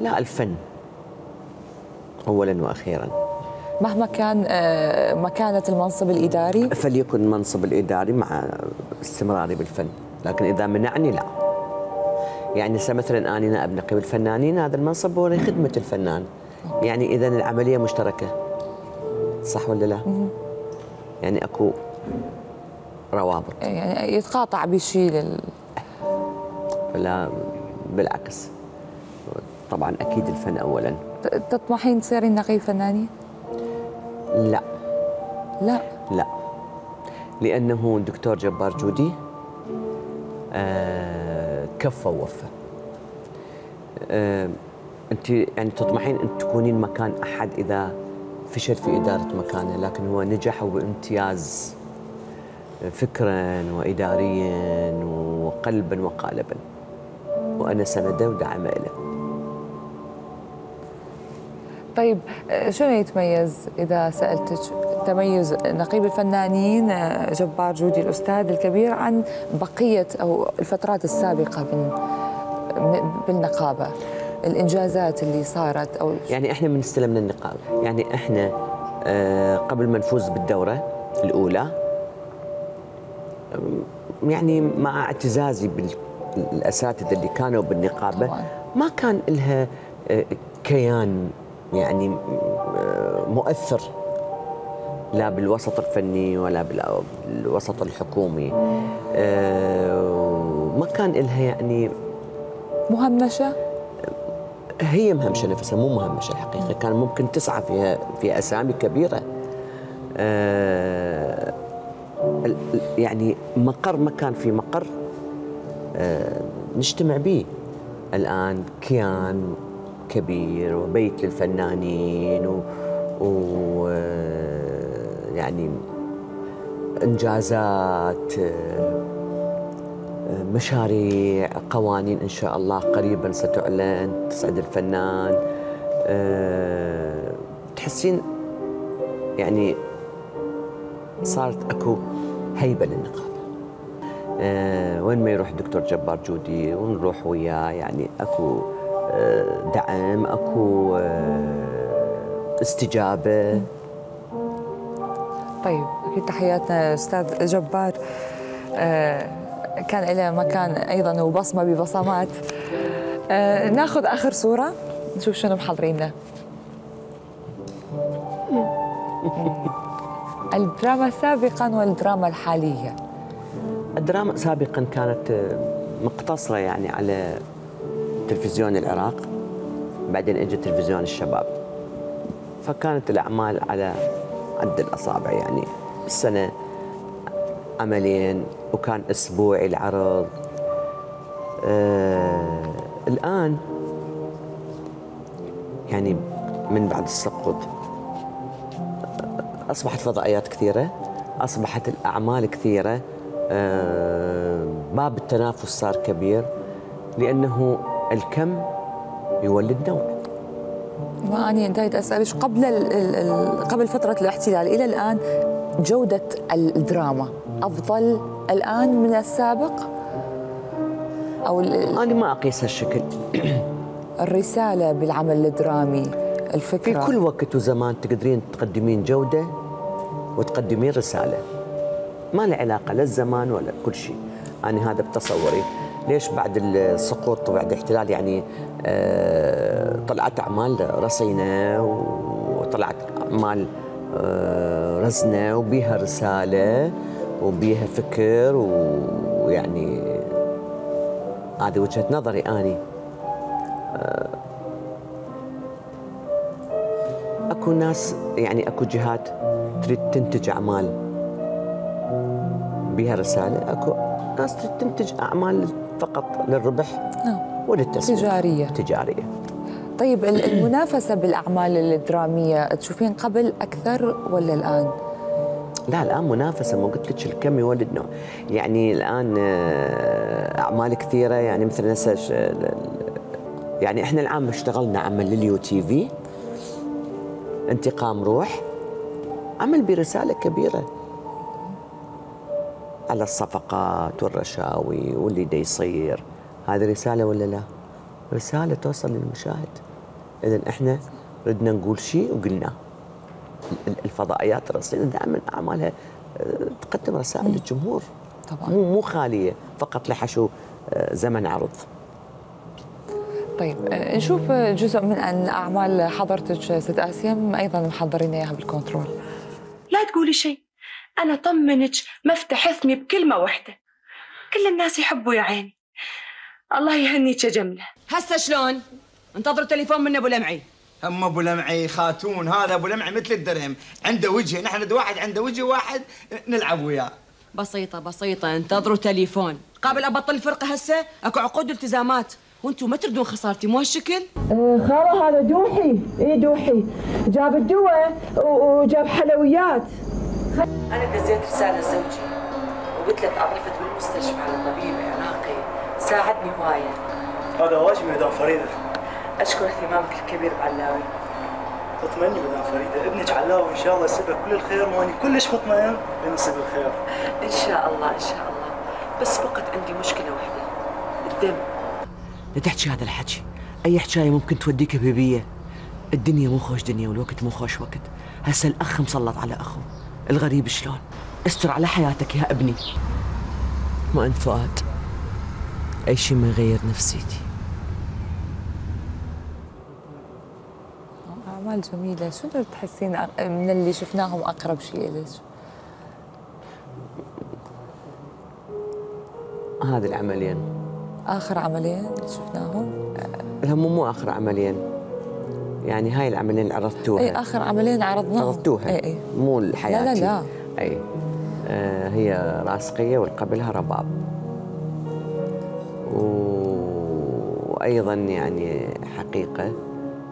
لا الفن. اولا وأخيرا. مهما كان آه، مكانة المنصب الإداري. فليكن المنصب الإداري مع استمراري بالفن لكن إذا منعني لا. يعني مثلا أني نائب نقيب الفنانين هذا المنصب هو لخدمة الفنان. يعني إذا العملية مشتركة صح ولا لا؟ يعني أكو روابط. يعني يتقاطع بشيء لل... لا بالعكس. طبعا أكيد الفن اولا. تطمحين تصيرين نقيب فنانين؟ لا. لا. لا. لأنه الدكتور جبار جودي آه كفى ووفى. آه أنت يعني تطمحين أن تكونين مكان أحد إذا فشل في إدارة مكانه لكن هو نجح بامتياز فكرا واداريا وقلبا وقالبا. وأنا سندة ودعم له طيب شنو يتميز إذا سالتك تميز نقيب الفنانين جبار جودي الأستاذ الكبير عن بقية أو الفترات السابقة من بالنقابة الإنجازات اللي صارت أو يعني إحنا من استلمنا النقابه يعني إحنا آه، قبل ما نفوز بالدورة الأولى يعني مع اعتزازي بالأساتذة اللي كانوا بالنقابة. ما كان لها آه، كيان يعني آه، مؤثر. لا بالوسط الفني ولا بالوسط الحكومي. ما كان لها يعني مهمشه هي مهمشه نفسها مو مهمشه الحقيقة كان ممكن تسعى فيها في أسامي كبيرة. آه يعني مقر ما كان في مقر. آه نجتمع به الآن كيان كبير وبيت للفنانين و, و آه، يعني إنجازات آه مشاريع قوانين إن شاء الله قريبا ستعلن تسعد الفنان أه تحسين يعني صارت أكو هيبة للنقابه وين ما يروح الدكتور جبار جودي ونروح وياه يعني أكو دعم اكو أه استجابة. طيب أكيد تحياتنا أستاذ جبار. أه كان له مكان أيضا وبصمة ببصمات. آه ناخذ آخر صورة نشوف شنو محضرين له [laughs] الدراما سابقا والدراما الحالية. الدراما سابقا كانت مقتصرة يعني على تلفزيون العراق بعدين اجى تلفزيون الشباب. فكانت الأعمال على عد الأصابع يعني السنة عملين وكان أسبوعي العرض. آه الآن يعني من بعد السقوط أصبحت فضائيات كثيرة أصبحت الأعمال كثيرة. آه باب التنافس صار كبير لأنه الكم يولد نوع ما أنا انتهيت أسألك قبل قبل فترة الاحتلال إلى الآن جودة الدراما أفضل الآن من السابق؟ أو أنا ما أقيس هالشكل. [clears throat] الرسالة بالعمل الدرامي الفكرة. في كل وقت وزمان تقدرين تقدمين جودة وتقدمين رسالة. ما له علاقة لا الزمان ولا كل شيء. أنا هذا بتصوري. ليش بعد السقوط وبعد الاحتلال يعني آه طلعت أعمال رصينة وطلعت أعمال آه رزنة وبيها رسالة وبيها فكر ويعني هذه وجهة نظري أني. آه، أكو ناس يعني أكو جهات تريد تنتج أعمال بها رسالة أكو ناس تريد تنتج أعمال فقط للربح نعم. وللتسويق. تجارية. تجارية. طيب المنافسة بالأعمال الدرامية تشوفين قبل أكثر ولا الآن؟ لا الآن منافسة ما قلت لك الكم يولد نوع. يعني الآن آه، أعمال كثيرة يعني مثل هسه يعني إحنا الآن اشتغلنا عمل لليو تي في انتقام روح عمل برسالة كبيرة. على الصفقات والرشاوي واللي دا يصير. هذه رسالة ولا لا؟ رسالة توصل للمشاهد. اذا إحنا ردنا نقول شيء وقلناه الفضائيات الرصينه دائما أعمالها آه، تقدم رسائل للجمهور. طبعا. مو مو خالية فقط لحشو آه، زمن عرض. طيب آه، نشوف جزء من أعمال حضرتك ست آسيا أيضا محضرين اياها بالكنترول. لا تقولي شيء. أنا طمنك مفتح اسمي بكلمة واحدة. كل الناس يحبوا يا عيني. الله يهنيك يا جملة. هسه شلون؟ انتظروا تليفون من أبو لمعي. هم أبو لمعي خاتون هذا أبو لمعي مثل الدرهم. عنده وجه نحن واحد عنده وجه واحد نلعب وياه. بسيطة بسيطة انتظروا تليفون قابل أبطل الفرقة هسه؟ أكو عقود والتزامات. وأنتم ما تردون خسارتي مو هالشكل؟ آه، خاله هذا دوحي. اي دوحي. جاب الدواء وجاب حلويات. أنا دزيت رسالة لزوجي وقلت له تعرفت بالمستشفى على طبيب عراقي ساعدني هواية. هذا واجب مدام فريدة. أشكر اهتمامك الكبير بعلاوي. اطمئني مدام فريدة ابنك علاوي إن شاء الله يصيب كل الخير واني كلش مطمئن بنصيب الخير. إن شاء الله إن شاء الله. بس فقط عندي مشكلة واحدة. الدم. لا تحكي هذا الحكي؟ أي حكاية ممكن توديك بهبية؟ الدنيا مو خوش دنيا والوقت مو خوش وقت. هسه الأخ مسلط على أخوه. الغريب شلون؟ استر على حياتك يا ابني. ما أنت فؤاد. أي شيء ما يغير نفسيتي. أعمال جميلة. شنو تحسين من اللي شفناهم أقرب شيء لك هذه العملين. آخر عملين شفناهم؟ هم مو آخر عملين. يعني هاي العملين اللي عرضتوها. أي آخر عملين عرضناهم. عرضتوها. أي أي. مو الحياة لا لا لا. أي. آه هي راسقية والقبلها رباب. وأيضا يعني حقيقة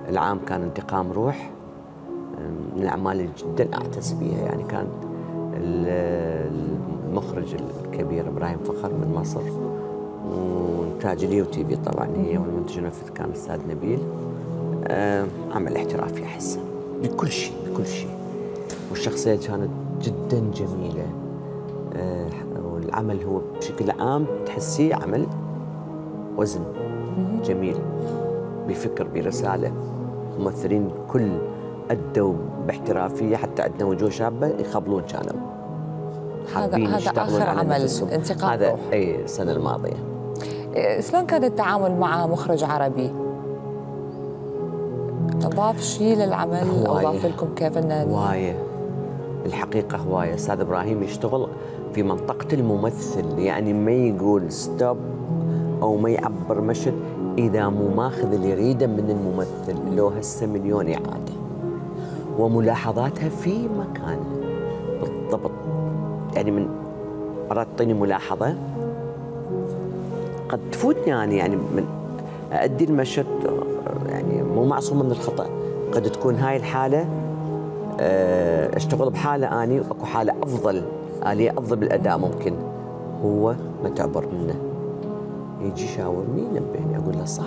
العام كان انتقام روح. من الأعمال اللي جدا أعتز بها يعني كان المخرج الكبير إبراهيم فخر من مصر. وإنتاج اليو تي في طبعا هي والمنتج المنفذ كان الأستاذ نبيل. عمل احترافي احسه بكل شيء بكل شيء. والشخصية كانت جدا جميلة. أه والعمل هو بشكل عام تحسيه عمل وزن جميل بفكر برسالة. ممثلين كل أدوا باحترافية حتى عندنا وجوه شابة يخبلون كانوا حابين هذا هذا آخر عمل انتقام هذا اي السنة الماضية. إيه، شلون كان التعامل مع مخرج عربي؟ أضاف شيء للعمل أضاف لكم كيف انه هواية. الحقيقة هواية. أستاذ إبراهيم يشتغل في منطقة الممثل يعني ما يقول ستوب أو ما يعبر مشهد إذا مو ماخذ اللي يريده من الممثل لو هسه مليون اعاده وملاحظاتها في مكان. بالضبط. يعني من مرات تعطيني ملاحظة؟ قد تفوتني يعني يعني من أدي المشهد يعني مو معصومة من الخطأ. قد تكون هاي الحالة آه، أشتغل بحالة أني وأكو حالة أفضل آلية أفضل بالأداء ممكن. هو ما تعبر منه. يجي يشاورني ينبهني أقول له صح.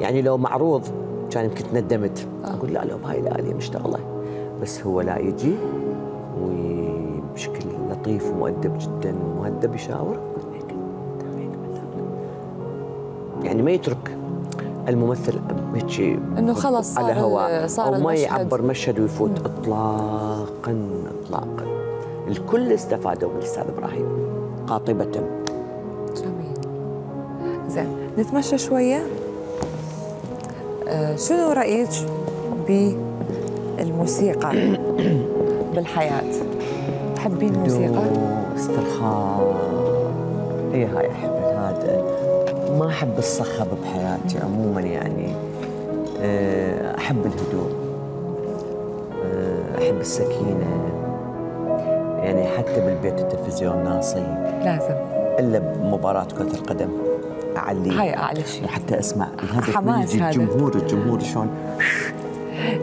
يعني لو معروض كان يمكن تندمت. أقول لا لو بهاي الآلية مشتغلة بس هو لا يجي وبشكل لطيف ومؤدب جدا. ومهذب يشاور. يعني ما يترك الممثل هيك إنه خلص صار على هواء صار أو ما يعبر مشهد ويفوت اطلاقا اطلاقا. الكل استفادوا من الأستاذ إبراهيم قاطبه جميل. زين نتمشى شوية. آه شنو رأيك بالموسيقى؟ [coughs] بالحياة. تحبين الموسيقى؟ استرخاء. هي هاي احب هذا ما أحب الصخب بحياتي عموما يعني. آه، أحب الهدوء. آه، أحب السكينة. يعني حتى بالبيت التلفزيون ناصي. لازم. إلا بمباراة كرة القدم. أعلي. هاي أعلى شيء. وحتى أسمع الهدف حماس هذا. الجمهور الجمهور شلون؟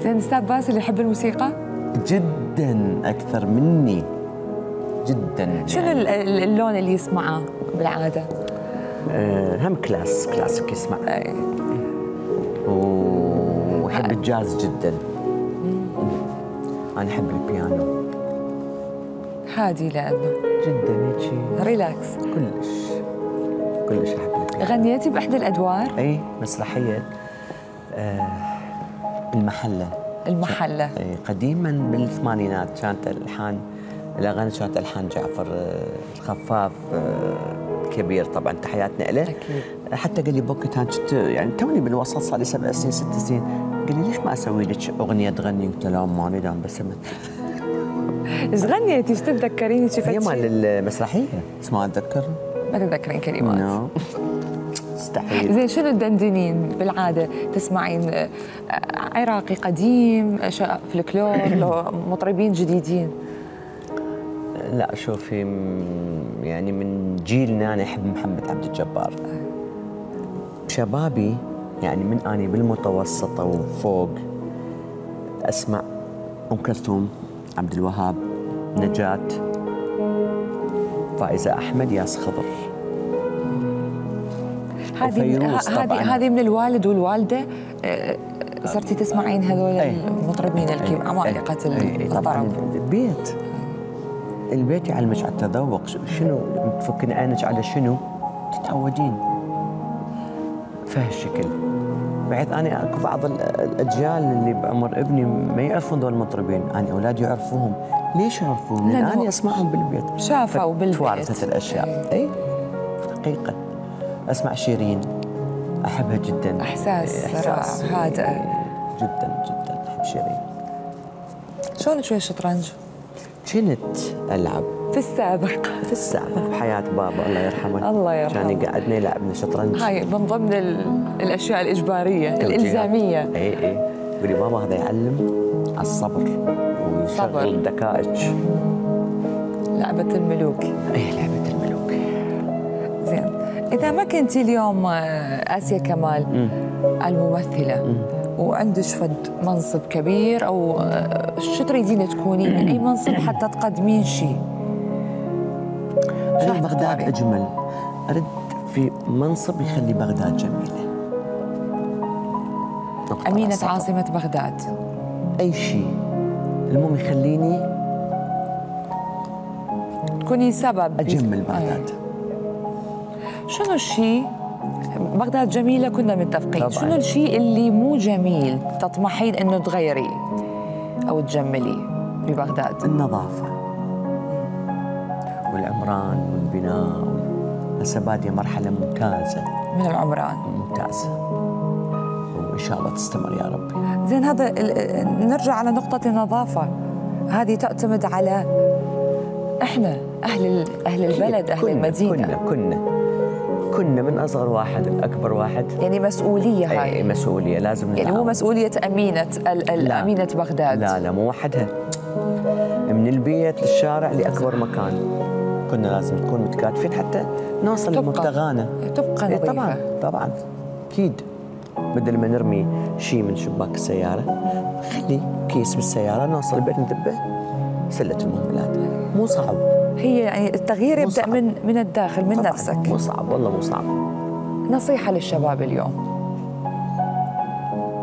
زين أستاذ باسل يحب الموسيقى؟ جدا أكثر مني. جدا شنو يعني. اللون اللي يسمعه بالعادة؟ أه هم class classic يسمع أي. وأحب الجاز جدا. أنا أحب البيانو. هادي لأنه. جدا هيك. relax. كلش. كلش أحب البيانو. غنيتي بإحدى الأدوار؟ أي مسرحية. آه المحلة. المحلة. أي قديما بالثمانينات. كانت الألحان الأغاني كانت ألحان جعفر الخفاف كبير طبعا تحياتنا له أكيد. حتى قال لي بوقت كنت يعني توني بالوسط صار لي سبع سنين ست سنين. قال لي ليش ما أسوي لك أغنية تغني قلت له ماني دام بس إيش غنيتي إيش تتذكريني شفتي؟ هي مال المسرحية. بس ما أتذكر. ما تتذكرين كلمات. no. مستحيل. زين شنو تدندنين بالعادة تسمعين آه، عراقي قديم اشياء فلكلور لو مطربين جديدين. لا شوفي يعني من جيلنا أنا أحب محمد عبد الجبار. شبابي يعني من أني بالمتوسطه وفوق أسمع أم كلثوم عبد الوهاب نجاة فائزة أحمد ياس خضر. هذه هذه من الوالد والوالدة. صرتي تسمعين هذول. المطربين الكيم عمالقه الطرب البيت. البيت يعلمك على التذوق. شنو؟ تفكين عينك على شنو؟ تتعودين. فهالشكل بعد أنا أكو بعض ال- الأجيال اللي بعمر ابني ما يعرفون ذول المطربين. أنا اولادي يعرفوهم. ليش يعرفوهم؟ لأن أنا أسمعهم بالبيت. شافوا بالبيت. توارثت الأشياء. إي؟ حقيقة. أسمع شيرين. أحبها جدا. إحساس إحساس. رائع، هادئة. جدا جدا. أحب شيرين. شلون شوي الشطرنج؟ كنت ألعب. في السابق. في السابق بحياة بابا الله يرحمه. الله يرحمه. كان يقعدنا يلعبنا شطرنج. هاي من ضمن ال- الأشياء الإجبارية الإلزامية. اي اي يقول بابا هذا يعلم على الصبر صبر. ويشغل الدكائج لعبة الملوك. اي لعبة الملوك. زين. إذا ما كنتي اليوم آه، آسيا كمال الممثلة وعندك فد منصب كبير أو آه، شو تريدين تكونين أي منصب حتى تقدمين شيء. أنا راح بغداد؟ أجمل. ارد في منصب يخلي بغداد نقطة أمينة سطر. عاصمة بغداد. أي شيء. المهم يخليني تكوني سبب. أجمل. بغداد. شنو الشيء؟ بغداد جميلة كنا متفقين. طبعاً. شنو الشيء اللي مو جميل تطمحين إنه تغيريه أو تجمليه ببغداد؟ النظافة. والعمران والبناء. هسه بادية مرحلة ممتازة. من العمران. ممتازة. وإن شاء الله تستمر يا ربي. زين هذا نرجع على نقطة النظافة. هذه تعتمد على إحنا أهل أهل البلد أهل كنا المدينة. كنا كنا. كنا من أصغر واحد لأكبر واحد. يعني مسؤولية أي هاي مسؤولية لازم يعني مو نتعاون. مسؤولية أمينة ال- ال- لا. أمينة بغداد. لا لا مو وحدها. من البيت للشارع لأكبر مكان. كنا لازم نكون متكاتفين حتى نوصل. لمبتغانا تبقى إيه نظيفة طبعا طبعا. أكيد. بدل ما نرمي شيء من شباك السيارة خلي كيس بالسيارة نوصل البيت ندبه سلة المهملات مو صعب. هي يعني التغيير صعب. من من الداخل من نفسك. مو صعب والله مو صعب نصيحة للشباب اليوم.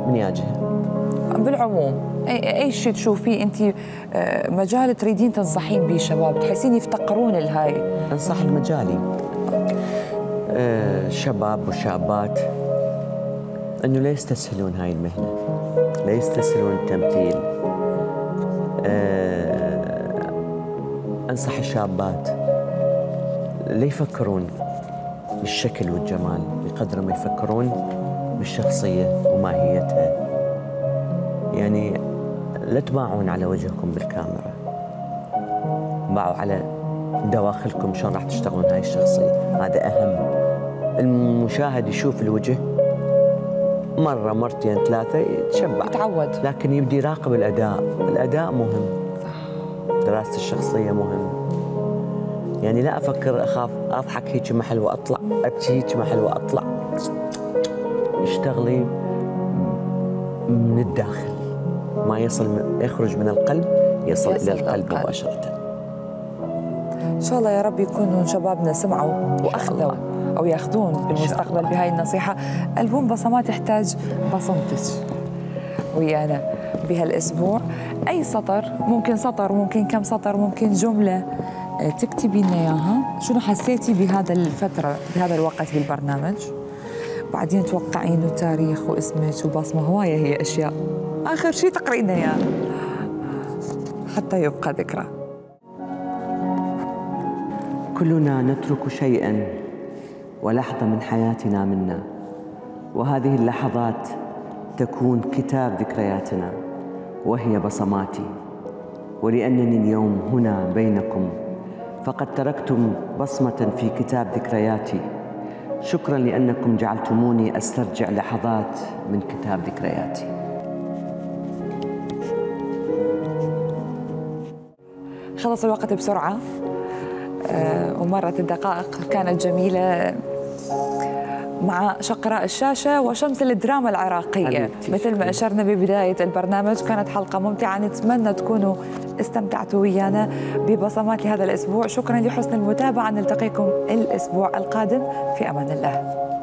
من يا جهة. بالعموم اي اي شيء تشوفيه أنت آه، مجال تريدين تنصحين به شباب تحسين يفتقرون لهاي. أنصح المجالي. آه شباب وشابات إنه لا يستسهلون هاي المهنة. لا يستسهلون التمثيل. آه انصح الشابات. لا يفكرون بالشكل والجمال؟ بقدر ما يفكرون بالشخصية وماهيتها. يعني لا تباعون على وجهكم بالكاميرا. باعوا على دواخلكم شلون راح تشتغلون هاي الشخصية. هذا أهم. المشاهد يشوف الوجه. مرة مرتين ثلاثة يتشبع. يتعود. لكن يبدي يراقب الأداء. الأداء مهم. دراسة الشخصية مهم. يعني لا أفكر أخاف أضحك هيك محل وأطلع أبكي هيك محل وأطلع. أشتغلي من الداخل. ما يصل من يخرج من القلب يصل, يصل إلى القلب. مباشرة. إن شاء الله يا رب يكونوا شبابنا سمعوا وأخذوا أو يأخذون بالمستقبل بهاي النصيحة. ألبوم بصمات يحتاج بصمتك. ويانا بهالأسبوع أي سطر ممكن سطر ممكن كم سطر ممكن جملة. آه، تكتبي لنا اياها شنو حسيتي بهذا الفترة بهذا الوقت بالبرنامج؟ بعدين توقعين تاريخ واسمك وبصمة هوايه هي أشياء. آخر شيء تقرينا اياه حتى يبقى ذكرى. كلنا نترك شيئا ولحظة من حياتنا منا وهذه اللحظات تكون كتاب ذكرياتنا. وهي بصماتي. ولأنني اليوم هنا بينكم فقد تركتم بصمة في كتاب ذكرياتي. شكرا لأنكم جعلتموني أسترجع لحظات من كتاب ذكرياتي. خلص الوقت بسرعة. آه، ومرت الدقائق كانت جميلة. مع شقراء الشاشة وشمس الدراما العراقية. مثل ما أشرنا ببداية البرنامج كانت حلقة ممتعة نتمنى تكونوا استمتعتوا ويانا ببصمات لهذا الأسبوع. شكرا لحسن المتابعة. نلتقيكم الأسبوع القادم. في أمان الله.